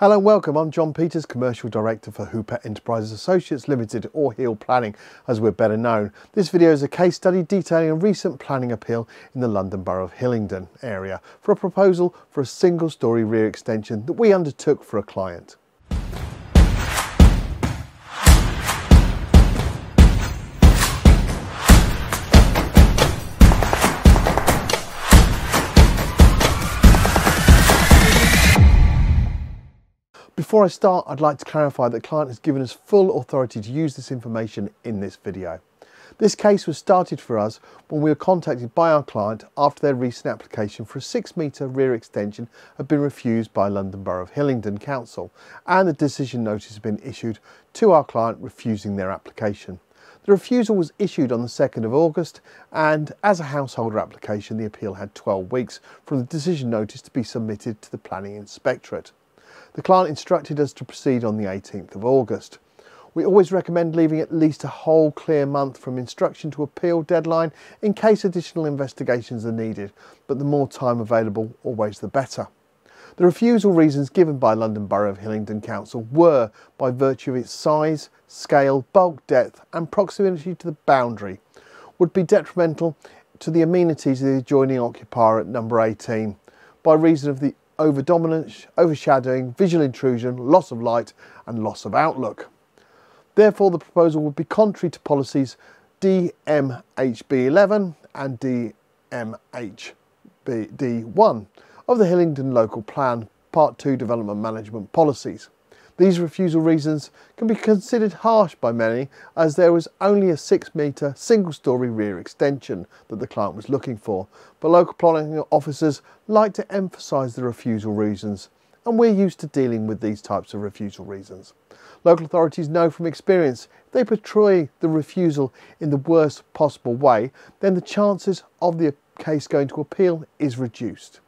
Hello and welcome. I'm John Peters, Commercial Director for Hooper Enterprises Associates Limited or HEAL Planning as we're better known. This video is a case study detailing a recent planning appeal in the London Borough of Hillingdon area for a proposal for a single storey rear extension that we undertook for a client. Before I start, I'd like to clarify that the client has given us full authority to use this information in this video. This case was started for us when we were contacted by our client after their recent application for a 6 metre rear extension had been refused by London Borough of Hillingdon Council and the decision notice had been issued to our client refusing their application. The refusal was issued on the 2nd of August and as a householder application the appeal had 12 weeks from the decision notice to be submitted to the Planning Inspectorate. The client instructed us to proceed on the 18th of August. We always recommend leaving at least a whole clear month from instruction to appeal deadline in case additional investigations are needed, but the more time available, always the better. The refusal reasons given by London Borough of Hillingdon Council were by virtue of its size, scale, bulk depth and proximity to the boundary, would be detrimental to the amenities of the adjoining occupier at number 18 by reason of the over dominance, overshadowing, visual intrusion, loss of light and loss of outlook. Therefore, the proposal would be contrary to policies DMHB11 and DMHBD1 of the Hillingdon Local Plan Part 2 Development Management Policies. These refusal reasons can be considered harsh by many as there was only a 6 metre single storey rear extension that the client was looking for, but local planning officers like to emphasise the refusal reasons and we're used to dealing with these types of refusal reasons. Local authorities know from experience if they portray the refusal in the worst possible way, then the chances of the case going to appeal is reduced.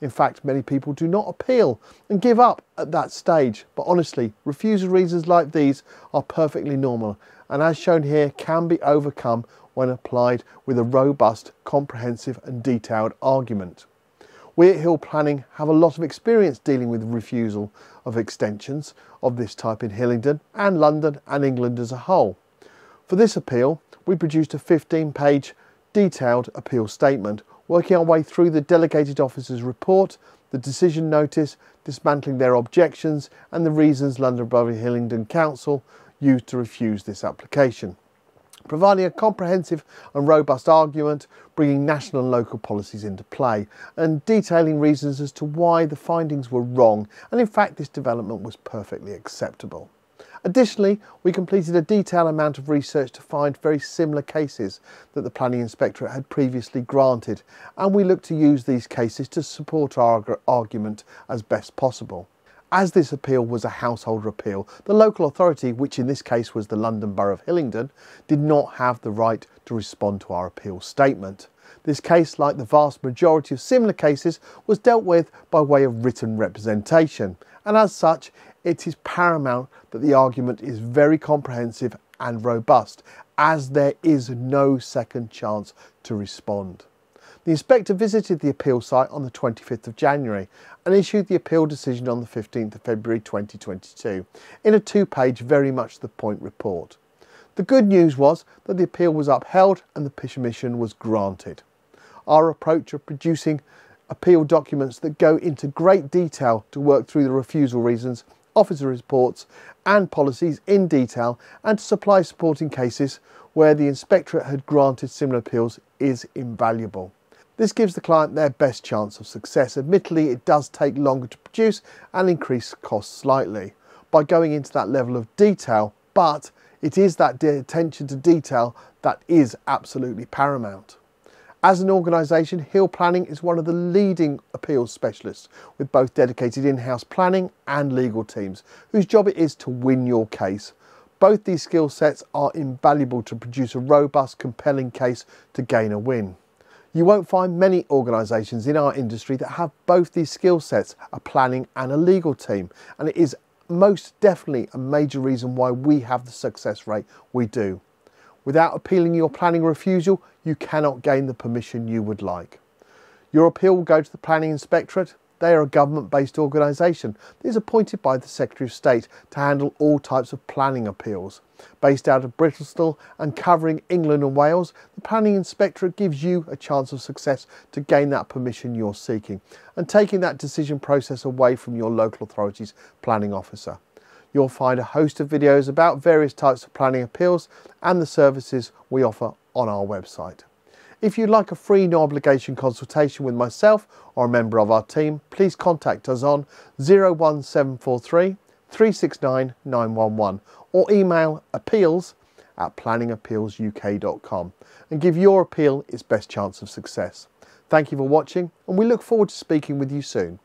In fact, many people do not appeal and give up at that stage. But honestly, refusal reasons like these are perfectly normal and as shown here can be overcome when applied with a robust, comprehensive and detailed argument. We at HEAL Planning have a lot of experience dealing with refusal of extensions of this type in Hillingdon and London and England as a whole. For this appeal, we produced a 15 page detailed appeal statement working our way through the delegated officer's report, the decision notice, dismantling their objections and the reasons London Borough of Hillingdon Council used to refuse this application. Providing a comprehensive and robust argument, bringing national and local policies into play, and detailing reasons as to why the findings were wrong and in fact this development was perfectly acceptable. Additionally, we completed a detailed amount of research to find very similar cases that the Planning Inspectorate had previously granted, and we looked to use these cases to support our argument as best possible. As this appeal was a householder appeal, the local authority, which in this case was the London Borough of Hillingdon, did not have the right to respond to our appeal statement. This case, like the vast majority of similar cases, was dealt with by way of written representation, and as such, it is paramount that the argument is very comprehensive and robust, as there is no second chance to respond. The inspector visited the appeal site on the 25th of January and issued the appeal decision on the 15th of February 2022 in a two page, very much the point report. The good news was that the appeal was upheld and the permission was granted. Our approach of producing appeal documents that go into great detail to work through the refusal reasons officer reports and policies in detail and to supply supporting cases where the inspectorate had granted similar appeals is invaluable. This gives the client their best chance of success. Admittedly, it does take longer to produce and increase costs slightly by going into that level of detail, but it is that attention to detail that is absolutely paramount. As an organisation, HEAL Planning is one of the leading appeals specialists with both dedicated in-house planning and legal teams whose job it is to win your case. Both these skill sets are invaluable to produce a robust, compelling case to gain a win. You won't find many organisations in our industry that have both these skill sets, a planning and a legal team, and it is most definitely a major reason why we have the success rate we do. Without appealing your planning refusal, you cannot gain the permission you would like. Your appeal will go to the Planning Inspectorate They are a government based organisation that is appointed by the Secretary of State to handle all types of planning appeals. Based out of Bristol and covering England and Wales, the Planning Inspectorate gives you a chance of success to gain that permission you're seeking and taking that decision process away from your local authority's planning officer. You'll find a host of videos about various types of planning appeals and the services we offer on our website. If you'd like a free no obligation consultation with myself or a member of our team, please contact us on 01743 369 911 or email appeals at planningappealsuk.com and give your appeal its best chance of success. Thank you for watching and we look forward to speaking with you soon.